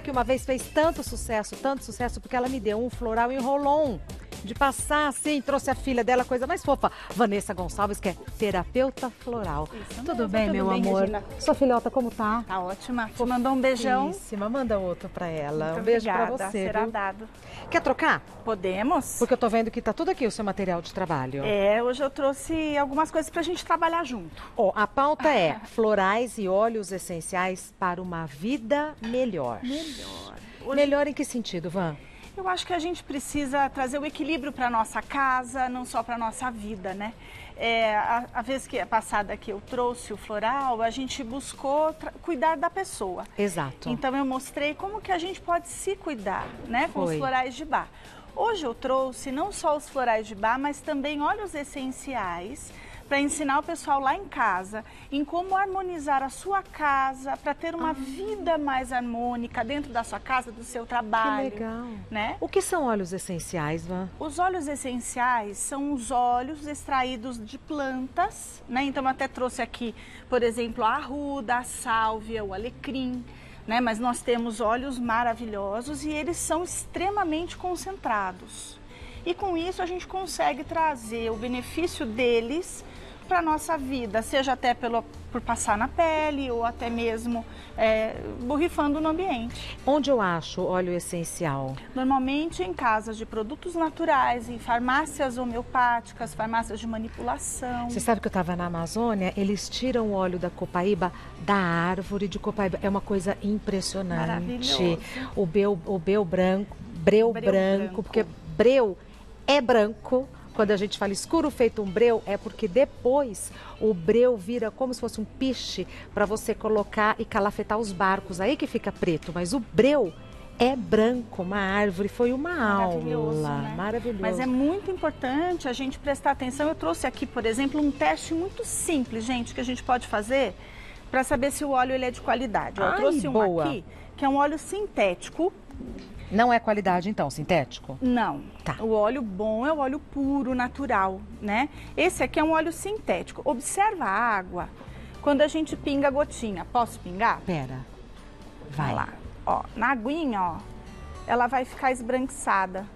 que uma vez fez tanto sucesso, tanto sucesso, porque ela me deu um floral em rolon de passar assim, trouxe a filha dela, coisa mais fofa. Vanessa Gonçalves, que é terapeuta floral. Isso tudo mesmo, bem, tudo meu bem, amor? Regina? Sua filhota, como tá? Tá ótima. Te mandou um beijão. Manda outro pra ela. Muito um beijo obrigada. pra você. Será viu? dado. Quer trocar? Podemos? Porque eu tô vendo que tá tudo aqui o seu material de trabalho. É, hoje eu trouxe algumas coisas pra gente trabalhar junto. Ó, a pauta é florais e óleos essenciais para uma vida melhor. Melhor. Hoje, Melhor em que sentido, Van? Eu acho que a gente precisa trazer o equilíbrio para nossa casa, não só para nossa vida, né? É, a, a vez que passada que eu trouxe o floral, a gente buscou cuidar da pessoa. Exato. Então eu mostrei como que a gente pode se cuidar, né, com Foi. os florais de bar. Hoje eu trouxe não só os florais de bar, mas também óleos essenciais para ensinar o pessoal lá em casa em como harmonizar a sua casa para ter Ah. uma vida mais harmônica dentro da sua casa, do seu que trabalho, legal. né? O que são óleos essenciais, Van? Os óleos essenciais são os óleos extraídos de plantas, né? Então eu até trouxe aqui, por exemplo, a arruda, a sálvia, o alecrim, né? Mas nós temos óleos maravilhosos e eles são extremamente concentrados. E com isso a gente consegue trazer o benefício deles para a nossa vida, seja até pelo, por passar na pele ou até mesmo é, borrifando no ambiente. Onde eu acho óleo essencial? Normalmente em casas de produtos naturais, em farmácias homeopáticas, farmácias de manipulação. Você sabe que eu estava na Amazônia, eles tiram o óleo da copaíba da árvore de copaíba. É uma coisa impressionante. Maravilhoso. O breu, o breu branco, breu, Breu branco, branco. porque breu é branco. Quando a gente fala escuro feito um breu, é porque depois o breu vira como se fosse um piche para você colocar e calafetar os barcos. Aí que fica preto, mas o breu é branco, uma árvore. Foi uma Maravilhoso, aula. né? Maravilhoso. Mas é muito importante a gente prestar atenção. Eu trouxe aqui, por exemplo, um teste muito simples, gente, que a gente pode fazer para saber se o óleo ele é de qualidade. Eu Ai, trouxe um boa. aqui que é um óleo sintético. Não é qualidade, então, sintético? Não. Tá. O óleo bom é o óleo puro, natural, né? Esse aqui é um óleo sintético. Observa a água quando a gente pinga a gotinha. Posso pingar? Pera. Vai. Vai lá. Ó, na aguinha, ó, ela vai ficar esbranquiçada.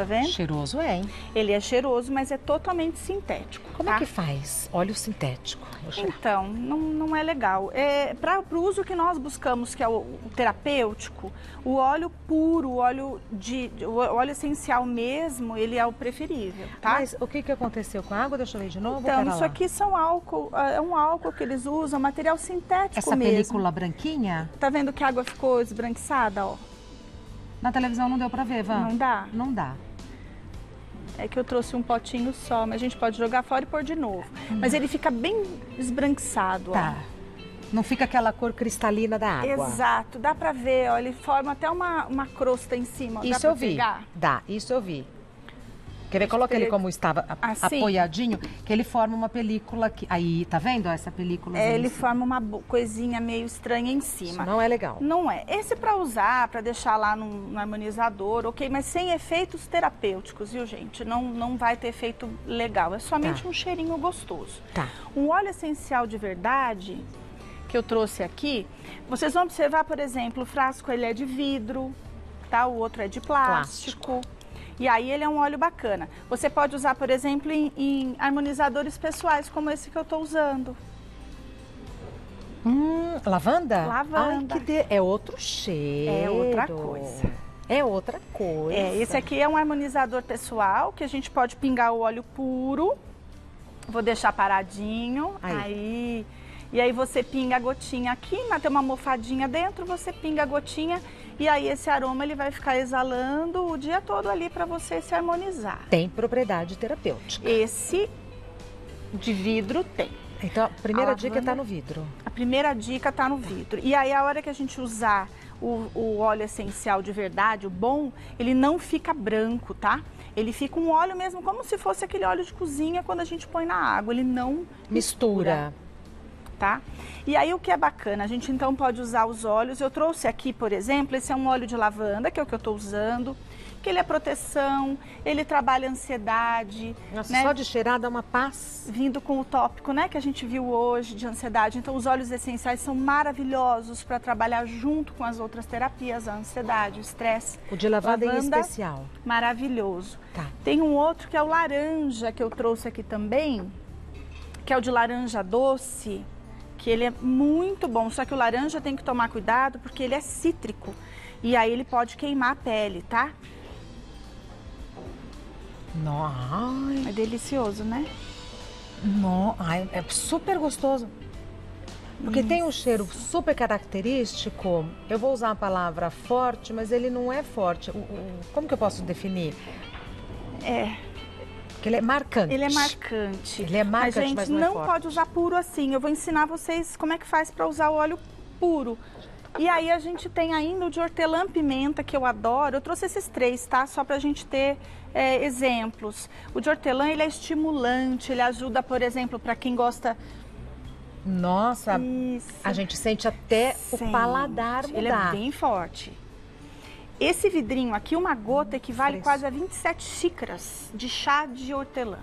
Tá vendo? Cheiroso é, hein? Ele é cheiroso, mas é totalmente sintético. Como tá? é que faz? Óleo sintético. Então, não, não é legal. É, Para o uso que nós buscamos, que é o, o terapêutico, o óleo puro, o óleo, de, o óleo essencial mesmo, ele é o preferível, tá? Mas o que, que aconteceu com a água? Deixa eu ver de novo. então, isso lá. aqui são álcool, é um álcool que eles usam, material sintético Essa mesmo. película branquinha, Tá vendo que a água ficou esbranquiçada, ó? na televisão não deu pra ver, Van? Não dá? Não dá. É que eu trouxe um potinho só, mas a gente pode jogar fora e pôr de novo. Mas ele fica bem esbranquiçado, Hum. Tá. Não fica aquela cor cristalina da ó. água. Exato, dá pra ver, ó, ele forma até uma, uma crosta em cima. ó. dá Isso pra eu vi. pegar? Dá, isso eu vi. Quer ver? Coloca ele como estava Assim? apoiadinho, que ele forma uma película aqui. Aí, tá vendo essa película? É, ele forma uma coisinha meio estranha em Isso cima. não é legal. Não é. Esse para usar, para deixar lá no, no harmonizador, ok, mas sem efeitos terapêuticos, viu, gente? Não, não vai ter efeito legal. É somente Tá. um cheirinho gostoso. Tá. Um óleo essencial de verdade que eu trouxe aqui, vocês vão observar, por exemplo, o frasco ele é de vidro, tá? O outro é de plástico. E aí ele é um óleo bacana. Você pode usar, por exemplo, em, em harmonizadores pessoais, como esse que eu estou usando. Hum, lavanda? Lavanda. Ai, que de... É outro cheiro. É outra coisa. É outra coisa. É, esse aqui é um harmonizador pessoal que a gente pode pingar o óleo puro. Vou deixar paradinho. Aí. Aí. E aí você pinga a gotinha aqui, mas tem uma mofadinha dentro, você pinga a gotinha e aí esse aroma ele vai ficar exalando o dia todo ali para você se harmonizar. Tem propriedade terapêutica. Esse de vidro tem. Então, a primeira A dica lavanda- tá no vidro. A primeira dica tá no vidro. E aí a hora que a gente usar o, o óleo essencial de verdade, o bom, ele não fica branco, tá? Ele fica um óleo mesmo, como se fosse aquele óleo de cozinha quando a gente põe na água. Ele não Mistura. Tá? E aí o que é bacana, a gente então pode usar os óleos. Eu trouxe aqui, por exemplo, esse é um óleo de lavanda, que é o que eu estou usando que ele é proteção, ele trabalha ansiedade. Nossa, né? só de cheirar dá uma paz. Vindo com o tópico, né, que a gente viu hoje de ansiedade. Então, os óleos essenciais são maravilhosos para trabalhar junto com as outras terapias, a ansiedade, o estresse. O de lavanda, lavanda em especial. Maravilhoso. Tá. Tem um outro que é o laranja, que eu trouxe aqui também, que é o de laranja doce, que ele é muito bom. Só que o laranja tem que tomar cuidado porque ele é cítrico. E aí ele pode queimar a pele, tá? Não, É delicioso, né? Ai, é super gostoso. Porque Isso. tem um cheiro super característico. Eu vou usar a palavra forte, mas ele não é forte. O, o, como que eu posso definir? É. Porque ele é marcante. Ele é marcante. Ele é marcante, mas, gente, mas não, não é pode usar puro assim. Eu vou ensinar vocês como é que faz para usar o óleo puro. E aí a gente tem ainda o de hortelã-pimenta, que eu adoro. Eu trouxe esses três, tá? Só pra gente ter é, exemplos. O de hortelã, ele é estimulante, ele ajuda, por exemplo, para quem gosta... Nossa, Isso. a gente sente até sente. o paladar mudar. Ele é bem forte. Esse vidrinho aqui, uma gota equivale Fresco. quase a 27 xícaras de chá de hortelã.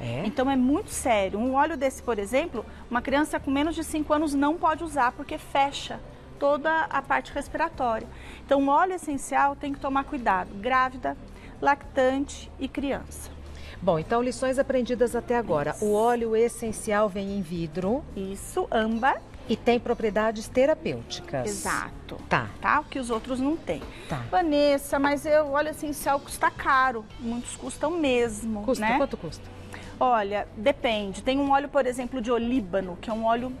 É? Então é muito sério. Um óleo desse, por exemplo, uma criança com menos de 5 anos não pode usar porque fecha toda a parte respiratória. Então, o óleo essencial tem que tomar cuidado, grávida, lactante e criança. Bom, então lições aprendidas até agora. Isso. O óleo essencial vem em vidro. Isso, âmbar. E tem propriedades terapêuticas. Exato. Tá. Tá? O que os outros não têm. Tá. Vanessa, mas o óleo essencial custa caro. Muitos custam mesmo. Custa? Né? Quanto custa? Olha, depende. Tem um óleo, por exemplo, de olíbano, que é um óleo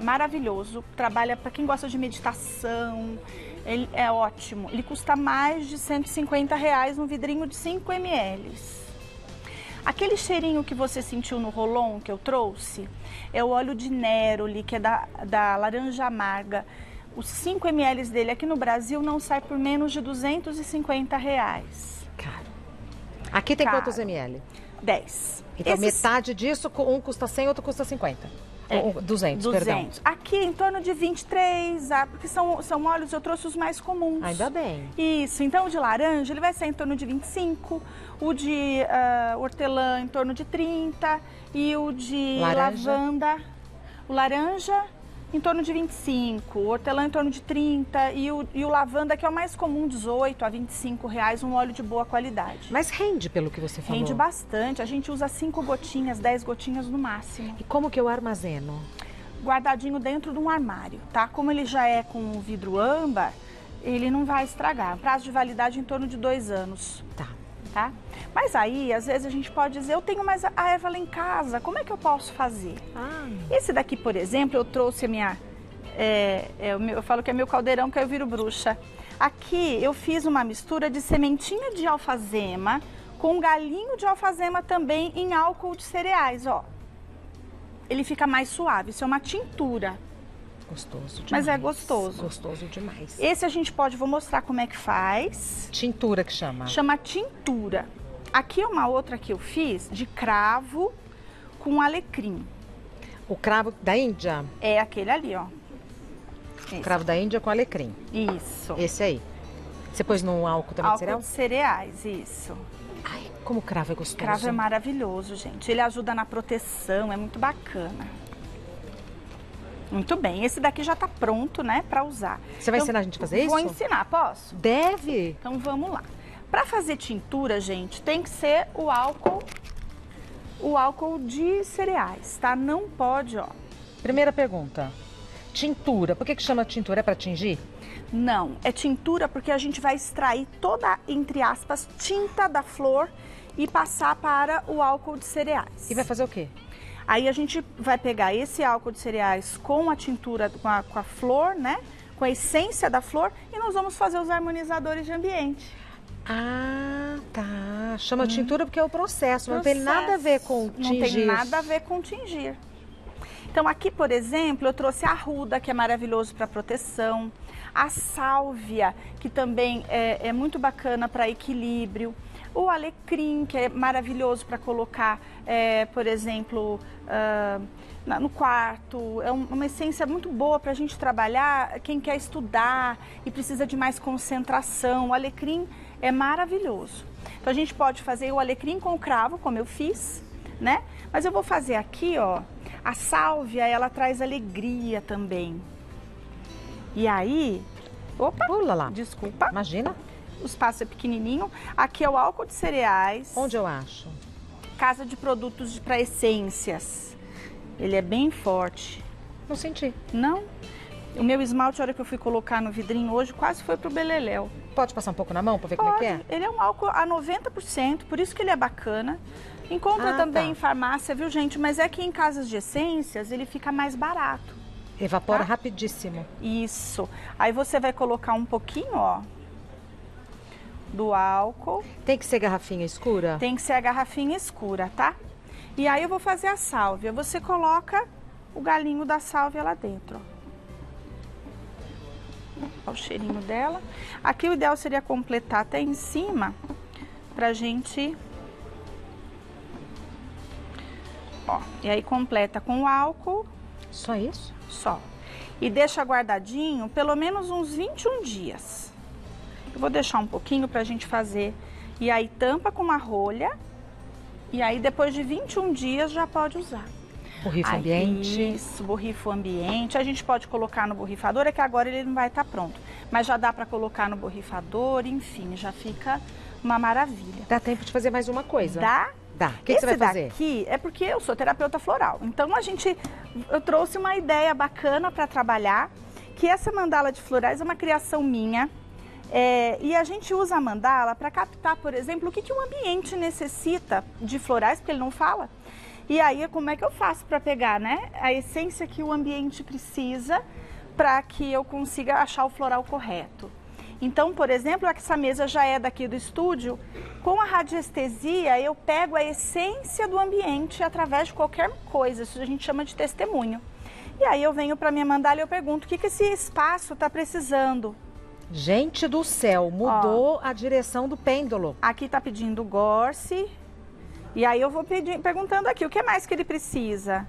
maravilhoso. Trabalha para quem gosta de meditação. Ele é ótimo. Ele custa mais de 150 reais um vidrinho de 5 ml. Aquele cheirinho que você sentiu no rolon que eu trouxe é o óleo de Neroli, que é da, da laranja amarga. Os 5 ml dele aqui no Brasil não sai por menos de 250 reais. Caro. Aqui tem Caro. quantos ml? 10. Então Esses... metade disso, um custa 100, outro custa 50. É, 200, 200. Perdão. Aqui em torno de 23, ah, porque são, são óleos, eu trouxe os mais comuns. Ainda bem. Isso, então o de laranja ele vai ser em torno de 25, o de uh, hortelã em torno de 30 e o de laranja. lavanda, o laranja em torno de 25, o hortelã em torno de 30 e o, e o lavanda, que é o mais comum, 18 a 25 reais, um óleo de boa qualidade. Mas rende pelo que você falou? Rende bastante. A gente usa 5 gotinhas, 10 gotinhas no máximo. E como que eu armazeno? Guardadinho dentro de um armário, tá? Como ele já é com vidro âmbar, ele não vai estragar. Prazo de validade em torno de dois anos. Tá. Tá? Mas aí, às vezes, a gente pode dizer, eu tenho mais a erva lá em casa, como é que eu posso fazer? Ah. Esse daqui, por exemplo, eu trouxe a minha... É, é, eu falo que é meu caldeirão, que eu viro bruxa. Aqui eu fiz uma mistura de sementinha de alfazema com galinho de alfazema também em álcool de cereais, ó. Ele fica mais suave, isso é uma tintura. Gostoso demais. Mas é gostoso. Gostoso demais. Esse a gente pode, vou mostrar como é que faz. Tintura que chama? Chama tintura. Aqui é uma outra que eu fiz de cravo com alecrim. O cravo da Índia? É aquele ali, ó. Esse. Cravo da Índia com alecrim. Isso. Esse aí. Você pôs no álcool também álcool de cereal? de cereais, isso. Ai, como cravo é gostoso. Cravo é maravilhoso, gente. Ele ajuda na proteção, é muito bacana. Muito bem, esse daqui já está pronto, né, para usar. Você vai então, ensinar a gente a fazer vou isso? Vou ensinar, posso? Deve. Então vamos lá. Para fazer tintura, gente, tem que ser o álcool, o álcool de cereais, tá? Não pode, ó. Primeira pergunta. Tintura, por que que chama tintura? É para tingir? Não, é tintura porque a gente vai extrair toda, entre aspas, tinta da flor e passar para o álcool de cereais. E vai fazer o quê? Aí a gente vai pegar esse álcool de cereais com a tintura, com a, com a flor, né? Com a essência da flor e nós vamos fazer os harmonizadores de ambiente. Ah, tá. Chama hum. tintura porque é o processo, processo, não tem nada a ver com tingir. Não tem nada a ver com tingir. Então aqui, por exemplo, eu trouxe a ruda, que é maravilhoso para proteção, a sálvia, que também é, é muito bacana para equilíbrio, O alecrim, que é maravilhoso para colocar, é, por exemplo, uh, no quarto. É uma essência muito boa para a gente trabalhar. Quem quer estudar e precisa de mais concentração. O alecrim é maravilhoso. Então a gente pode fazer o alecrim com o cravo, como eu fiz, né? Mas eu vou fazer aqui, ó. A sálvia, ela traz alegria também. E aí, opa, Pula lá. Desculpa. Imagina. O espaço é pequenininho. Aqui é o álcool de cereais. Onde eu acho? Casa de produtos para essências. Ele é bem forte. Não senti. Não? O meu esmalte, a hora que eu fui colocar no vidrinho hoje, quase foi pro beleléu. Pode passar um pouco na mão para ver Pode. como é que é? Ele é um álcool a 90%, por isso que ele é bacana. Encontra ah, também tá. em farmácia, viu, gente? Mas é que em casas de essências ele fica mais barato. Evapora tá? rapidíssimo. Isso. Aí você vai colocar um pouquinho, ó, do álcool. Tem que ser garrafinha escura? Tem que ser a garrafinha escura, tá? E aí eu vou fazer a sálvia. Você coloca o galinho da sálvia lá dentro, ó. Olha o cheirinho dela. Aqui o ideal seria completar até em cima pra gente... Ó, e aí completa com o álcool. Só isso? Só. E deixa guardadinho pelo menos uns 21 dias. Eu vou deixar um pouquinho pra gente fazer. E aí tampa com uma rolha. E aí depois de 21 dias já pode usar. Borrifo ambiente. Isso, borrifo ambiente. A gente pode colocar no borrifador, é que agora ele não vai estar tá pronto. Mas já dá para colocar no borrifador, enfim, já fica uma maravilha. Dá tempo de fazer mais uma coisa? Dá. Dá. O que, que, você vai fazer? daqui é porque eu sou terapeuta floral. Então a gente, eu trouxe uma ideia bacana para trabalhar, que essa mandala de florais é uma criação minha. É, e a gente usa a mandala para captar, por exemplo, o que, que o ambiente necessita de florais, porque ele não fala. E aí, como é que eu faço para pegar, né? A essência que o ambiente precisa para que eu consiga achar o floral correto. Então, por exemplo, essa mesa já é daqui do estúdio, com a radiestesia eu pego a essência do ambiente através de qualquer coisa, isso a gente chama de testemunho. E aí eu venho para minha mandala e eu pergunto o que, que esse espaço está precisando. Gente do céu, mudou Ó, a direção do pêndulo. Aqui está pedindo Gorse, e aí eu vou pedir, perguntando aqui, o que mais que ele precisa?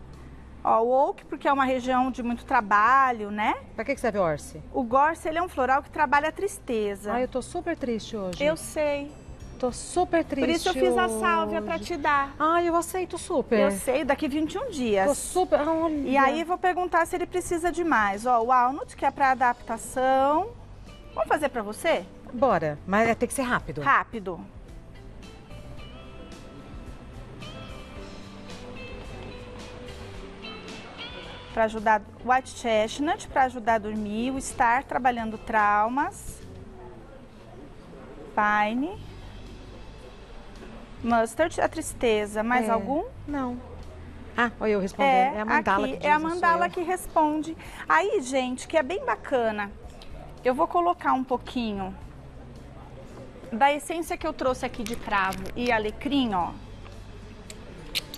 Ó, o oak, porque é uma região de muito trabalho, né? Pra que, serve o orse? O gorse, ele é um floral que trabalha a tristeza. Ai, eu tô super triste hoje. Eu sei. Tô super triste Por isso eu fiz a sálvia para te dar. Ai, eu aceito super. Eu sei, daqui 21 dias. Tô super... Olha. E aí vou perguntar se ele precisa de mais. Ó, o walnut, que é para adaptação. Vamos fazer para você? Bora, mas tem que ser rápido. Rápido. para ajudar White Chestnut para ajudar a dormir, o Star trabalhando traumas, Pine, Mustard, a tristeza, mais é. algum? Não. Ah, olha eu respondendo. É, é a mandala aqui, que É a mandala que responde. Aí, gente, que é bem bacana. Eu vou colocar um pouquinho da essência que eu trouxe aqui de cravo e alecrim, ó.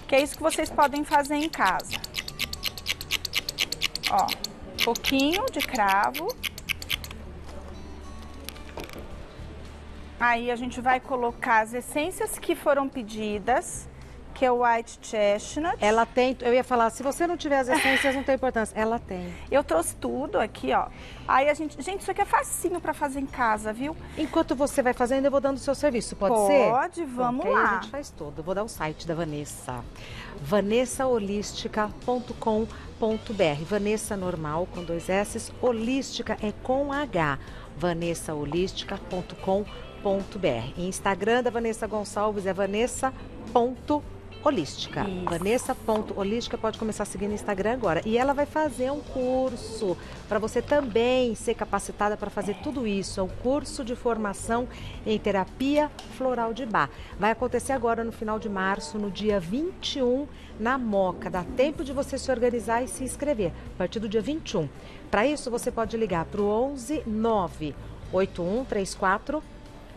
Que é isso que vocês podem fazer em casa. Ó, pouquinho de cravo. Aí a gente vai colocar as essências que foram pedidas, que é o White Chestnut. Ela tem, eu ia falar, se você não tiver as essências, não tem importância. Ela tem. Eu trouxe tudo aqui, ó. Aí a gente, gente, isso aqui é facinho para fazer em casa, viu? Enquanto você vai fazendo, eu vou dando o seu serviço, pode, pode ser? Pode, vamos lá. a gente faz tudo. Eu vou dar o site da Vanessa. vanessaholistica.com.br. Vanessa normal com dois S, holística é com H. vanessaholística.com.br. Instagram da Vanessa Gonçalves é vanessa.holística holística. Vanessa.holística pode começar a seguir no Instagram agora. E ela vai fazer um curso para você também ser capacitada para fazer tudo isso. É um curso de formação em terapia floral de bar. Vai acontecer agora no final de março, no dia 21, na Moca. Dá tempo de você se organizar e se inscrever. A partir do dia 21. Para isso, você pode ligar para o 11 9 8134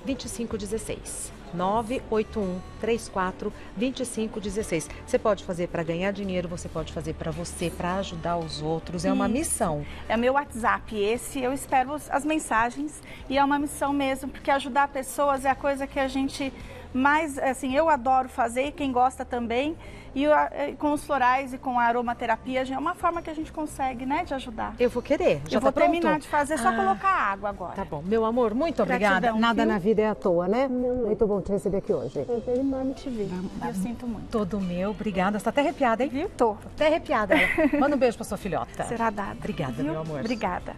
2516. 981 34 2516. Você pode fazer para ganhar dinheiro, você pode fazer para você, para ajudar os outros. É uma missão. É meu WhatsApp esse, eu espero as mensagens e é uma missão mesmo, porque ajudar pessoas é a coisa que a gente Mas, assim, eu adoro fazer, quem gosta também. E eh, com os florais e com a aromaterapia, é uma forma que a gente consegue, né, de ajudar. Eu vou querer. Já eu vou tá terminar pronto? de fazer, é só Ah. colocar água agora. Tá bom. Meu amor, muito obrigada. Gratidão, Nada viu? na vida é à toa, né? Muito bom te receber aqui hoje. Prazer enorme te ver. Eu sinto muito. Todo meu, obrigada. Você tá até arrepiada, hein? Viu? Tô. Tô até arrepiada. Manda um beijo pra sua filhota. Será dada. Obrigada, Viu? meu amor. Obrigada.